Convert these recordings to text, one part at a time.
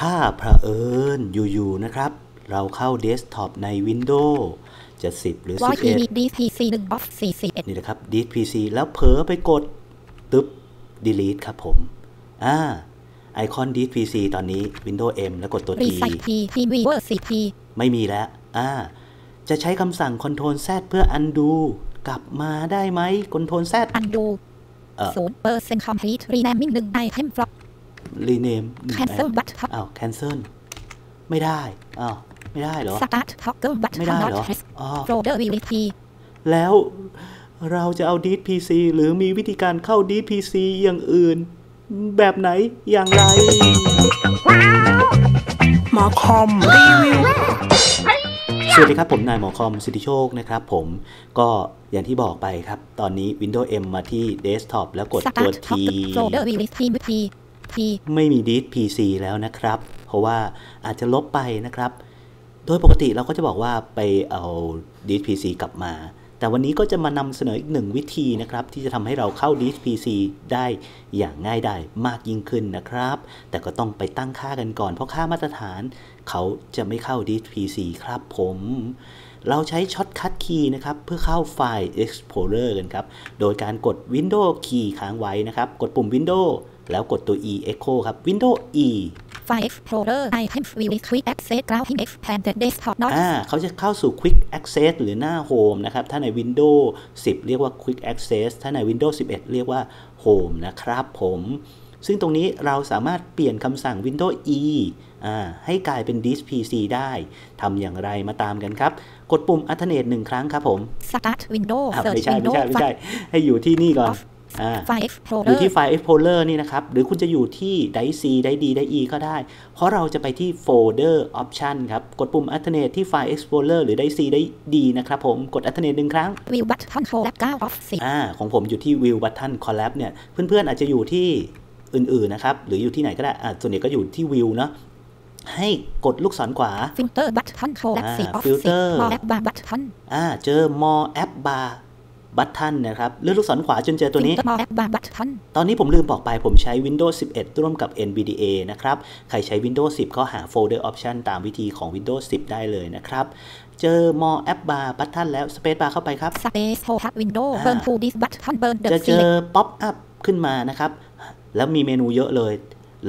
ถ้าเผอิญอยู่ๆนะครับ เราเข้าเดสก์ท็อปใน Windows จะ 10 หรือวอยที11วีดีพีซีหนึ่งออฟสี่สิบเอ็ดนี่นะครับ Delete PC แล้วเผลอไปกด ตึ๊บ Delete ครับผม อ่า ไอคอน Delete PC ตอนนี้ Windows M แล้วกดตัวรี T ไซทีทีวีเวอร์สี่ทีไม่มีแล้ว อ่า จะใช้คำสั่ง Ctrl Z เพื่อ undo กลับมาได้ไหม Ctrl Z อันดูเอ่อศูนย์เปอร์เซ็นต์คอมพลีทรีแนมมิ่งหนึ่งไอเทมฟล็อป rename แคนเซิลบัตท็อปอ้าว cancel ไม่ได้อ้าวไม่ได้เหรอสตาร์ทท็อกเกิลบัตไม่ได้เหรอท็อปอ๋อโฟลเดอร์วิลิทีแล้วเราจะเอา Delete PC หรือมีวิธีการเข้า Delete PC อย่างอื่น แบบไหนอย่างไร หมอคอมรีวิวสวัสดีครับ ผมนายหมอคอมสิทธิโชคนะครับผมก็อย่างที่บอกไปครับ ตอนนี้ Windows M มาที่ Desktop แล้วกดสตาตัวร์ทท็อก T ที่ไม่มี Delete PC แล้วนะครับ เพราะว่าอาจจะลบไปนะครับ โดยปกติเราก็จะบอกว่าไปเอา Delete PC กลับมา แต่วันนี้ก็จะมานำเสนออีกหนึ่งวิธีนะครับ ที่จะทำให้เราเข้า Delete PC ได้อย่างง่ายได้มากยิ่งขึ้นนะครับ แต่ก็ต้องไปตั้งค่ากันก่อน เพราะค่ามาตรฐาน เขาจะไม่เข้า This PC ครับผมเราใช้ shortcut key นะครับ เพื่อเข้าไฟล์ Explorer กันครับ โดยการกด Windows Key ค้างไว้นะครับ กดปุ่ม Windows แล้วกดตัว E Echo ครับ Windows E File Explorer items view Quick Access grouping expanded desktop not อ่าเขาจะเข้าสู่ Quick Access หรือหน้า Home นะครับ ถ้าใน Windows 10 เรียกว่า Quick Access ถ้าใน Windows 11 เรียกว่า Home นะครับผม ซึ่งตรงนี้เราสามารถเปลี่ยนคำสั่ง Windows E อ่าให้กลายเป็น Disk PC ได้ ทำอย่างไรมาตามกันครับ กดปุ่ม Alternate หนึ่งครั้งครับผมสตาร์ทวินโดว์อ่าเซิร์ไม่ชใช่วินโดไม่ว์ใช่ไม่ใช่ ให้อยู่ที่นี่ก่อน Off อ่า ไฟล์เอ็กซ์พลออเรอยู่ที่ร์ไฟล์ Explorer นี่นะครับ หรือคุณจะอยู่ที่ Drive C Drive D Drive E ก็ได้ เพราะเราจะไปที่ Folder Option ครับ กดปุ่ม Alternate ที่ไฟล์ Explorer หรือ Drive C Drive D นะครับผม กด Alternate หนึ่งครั้งวิวบัตทอนโคแลบเก้าออฟสิบอ่าของผมอยู่ที่ View Button Collab เนี่ย เพื่อนๆอาจจะอยู่ที่อื่นๆนะครับ หรืออยู่ที่ไหนก็ได้อ่าส่วนใหญ่ก็อยู่ที่ View เนาะให้กดลูกศรขวา Filter button collapsed สี่ of สิบ filter มอแอปบาร์บัตทอนอ่าเจอ More App Bar Button นะครับ เลื่อนลูกศรขวาจนเจอตัวนี้ More app bar buttonตอนนี้ผมลืมบอกไปผมใช้ Windows 11 ร่วมกับ NVDA นะครับ ใครใช้ Windows 10 ก็หา Folder Option ตามวิธีของ Windows 10 ได้เลยนะครับ เจอ More App Bar Button แล้ว Space Bar เข้าไปครับ space host pop-up window อ่าเบิร์นทูดิสบัตทอนเบิร์นเดอะจะเจซีอเล็ก Pop Up ขึ้นมานะครับ แล้วมีเมนูเยอะเลย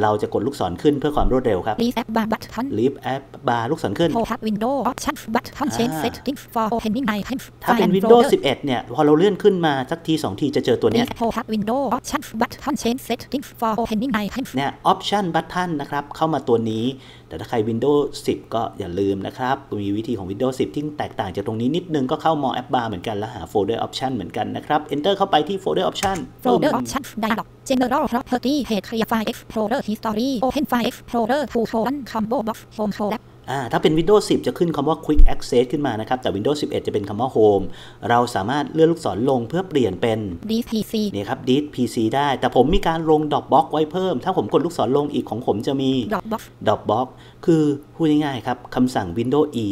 เราจะกดลูกศรขึ้นเพื่อความรวดเร็วครับลีสแอปบาร์บัตทอน Leave App Bar ลูกศรขึ้นโฮทับวินโดว์ออปชั่นบัตทอนเชนอ่าเซตติ้ง for opening item ถ้าเป็น Windows 11 เนี่ย พอเราเลื่อนขึ้นมาสักที 2 ทีจะเจอตัวลีเนี้ยสโฮทับวินโดว์ออปชั่นบัตทอนเชนเซตติ้ง for opening item เนี่ย Option Button นะครับ เข้ามาตัวนี้ แต่ถ้าใคร Windows 10 ก็อย่าลืมนะครับ มีวิธีของ Windows 10 ที่แตกต่างจากตรงนี้นิดนึงก็เข้า More App Bar เหมือนกันแล้วหา Folder Option เหมือนกันนะครับ Enter เข้าไปที่ Folder Option folder ปึ้ง option dialog general property page clear file explorer history open file explorer to colon combo box home collab อ่าถ้าเป็น Windows 10 จะขึ้นคำว่า Quick Access ขึ้นมานะครับ แต่ Windows 11 จะเป็นคำว่า Home เราสามารถเลื่อนลูกศรลงเพื่อเปลี่ยนเป็น dpc นี่ครับ Delete PC ได้ แต่ผมมีการลง Dropbox ไว้เพิ่ม ถ้าผมกดลูกศรลงอีกของผมจะมี dropbox Dropbox คือพูดง่ายๆครับคำสั่ง Windows E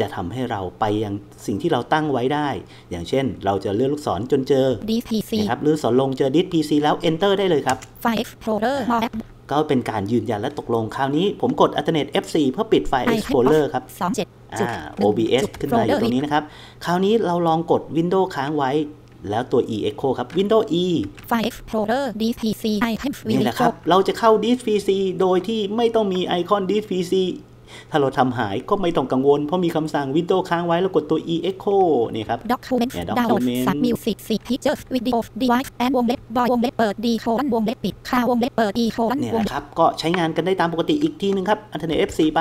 จะทำให้เราไปยังสิ่งที่เราตั้งไว้ได้ อย่างเช่น เราจะเลื่อนลูกศรจนเจอ dpc นะครับเลื่อนลูกศรลงเจอ Delete PC แล้ว Enter ได้เลยครับ file explorer more app ก็เป็นการยืนยันและตกลงคราวนี้ผมกด Alternate F4 เพื่อปิดไฟล์ item Explorer off ครับสองเจ็ดอ่าจุด OBS จุดขึ้นมาอยู่ folder ตรงนี้นะครับ คราวนี้เราลองกด Windows ค้างไว้แล้วตัว E Echo ครับ Windows E file explorer dpc item นี่แหละครับ เราจะเข้า Disk PC โดยที่ไม่ต้องมีไอคอน Disk PC ถ้าเราทำหายก็ไม่ต้องกังวล เพราะมีคำสั่ง Windows ค้างไว้แล้วกดตัว E Echo นี่ครับ document เนี่ย download document สัก music สี่ pictures video device and วงเล็บ boy วงเล็บเปิด d colon วงเล็บปิดค่าวงเล็บเปิด e colon เนี่ยวงนะครับก็ใช้งานกันได้ตามปกติอีกทีนึงครับ Alternate F4 ไป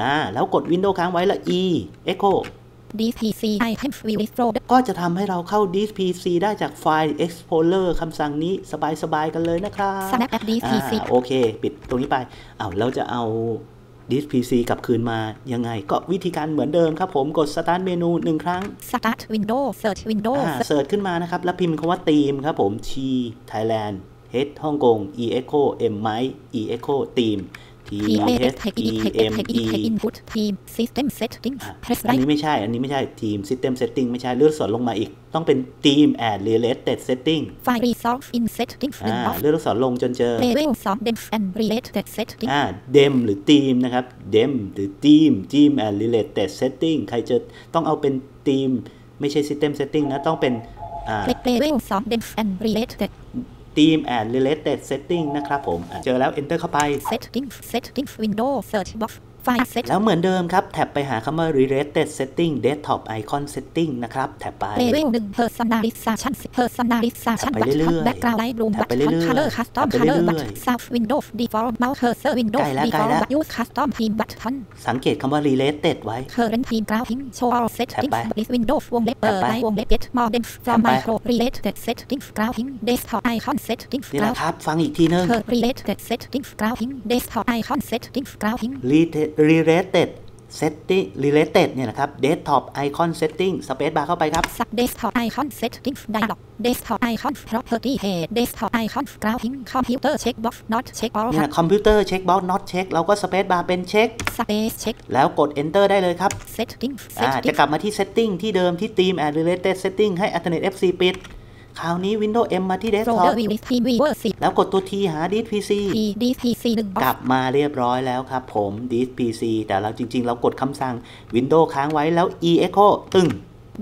อ่าแล้วกด Windows ค้างไว้แล้ว E Echo dpc item release folder ก็จะทำให้เราเข้า Disk PC ได้จากไฟล์ Explorer คำสั่งนี้สบายๆกันเลยนะครับ snap app อ่า dpc โอเค ปิดตรงนี้ไปอ้าวเราจะเอา Disk PC กลับคืนมายังไง ก็วิธีการเหมือนเดิมครับผมกด Start เมนูหนึ่งครั้ง start window search window อ่าเสิร์ชขึ้นมานะครับ แล้วพิมพ์คำว่าทีมครับผม T Thailand H ฮ่องกง E Echo M ไม้ E Echo ทีม T T Team H Edit Tech E Edit Tech M Tech E Edit Tech Input Team System Settings อะ Press อัน Right นี้ไม่ใช่ อันนี้ไม่ใช่ Team System Setting ไม่ใช่เลื่อนสอนลงมาอีก ต้องเป็น Team and Related Setting File Resolve in Settings อ่า Windows เลื่อนลูกศรลงจนเจอ Level 2 Dems and Related Settings อ่า Dem หรือ Team นะครับ Dem หรือ Team Team and Related Setting ใครจะต้องเอาเป็น Team ไม่ใช่ System Setting นะ ต้องเป็นอ่า Level 2 Dems and Related Team and Related Setting นะครับผม เจอแล้ว Enter เข้าไป Settings Settings Window Search Box File Set แล้วเหมือนเดิมครับ แท็บไปหาคำว่า Related Setting Desktop Icon Setting นะครับ แท็บไป Level 1 Personalization Personalization แท็บไปเรื่อยๆ Background Lightroom แท็บไปเรื่อยๆ Color Custom แท็บไป Color เรื่อย But South Windows Default Mouse Cursor Windows ใกล้แล้วใกล้ Default แล้ว But Use Custom Theme Button สังเกตคำว่า Related ไว้ Current Theme Grouping Show All แท็บ Settings ไป List Windows วงเล็บแท็บเปิดไปไลน์วงเล็บ Get More Dems แท็ From บไป Micro Related Settings Grouping Desktop Icon Settings นี่แหละ Grouping ครับ ฟังอีกทีนึง Cur- Related Settings Grouping Desktop Icon Settings Grouping Rete- Related Setting Related เนี่ยนะครับ Desktop Icon Setting Space Bar เข้าไปครับ Sub Desktop Icon Settings Dialog Desktop Icon Property Page Desktop Icon Grouping Computer Checkbox Not Check All เนี่ยคอมพิวเตอร์เช็คบอล not check เราก็ Space Bar เป็นเช็ค Space Check แล้วกด Enter ได้เลยครับ Settings อ่าจะ Settings กลับมาที่ Setting ที่เดิมที่ Team and Related Setting ให้ Alternate F4 ปิด คราวนี้ Windows M มาที่ Desktop Folder View List Team Viewer 10แล้วกดตัว T หา Disk PC P DPC 1ก Box ลับมาเรียบร้อยแล้วครับผม Disk PC แต่เราจริง ๆ เรากดคำสั่ง Windows ค้างไว้แล้ว E Echo ตึ้ง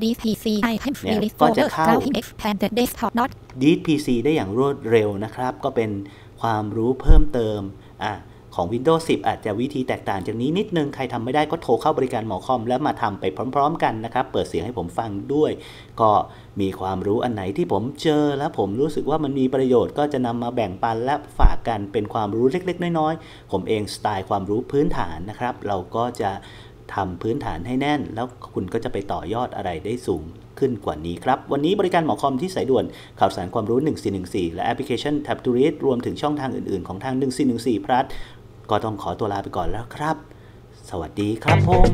DPC Item เนี่ย List ก็จะ Folder เข้า Grouping Expanded Desktop Not Disk PC ได้อย่างรวดเร็วนะครับ ก็เป็นความรู้เพิ่มเติมอะ ของ Windows 10 อาจจะวิธีแตกต่างจากนี้นิดนึง ใครทำไม่ได้ก็โทรเข้าบริการหมอคอม แล้วมาทำไปพร้อม ๆ กันนะครับ เปิดเสียงให้ผมฟังด้วย ก็มีความรู้อันไหนที่ผมเจอ แล้วผมรู้สึกว่ามันมีประโยชน์ก็จะนำมาแบ่งปันและฝากกันเป็นความรู้เล็กๆ น้อยๆ ผมเองสไตล์ความรู้พื้นฐานนะครับ เราก็จะทำพื้นฐานให้แน่น แล้วคุณก็จะไปต่อยอดอะไรได้สูงขึ้นกว่านี้ครับ วันนี้บริการหมอคอมที่สายด่วนข่าวสารความรู้ 1414 และแอปพลิเคชัน Tab to Read รวมถึงช่องทางอื่น ๆ ของทาง 1414 พลัส ก็ต้องขอตัวลาไปก่อนแล้วครับ สวัสดีครับผม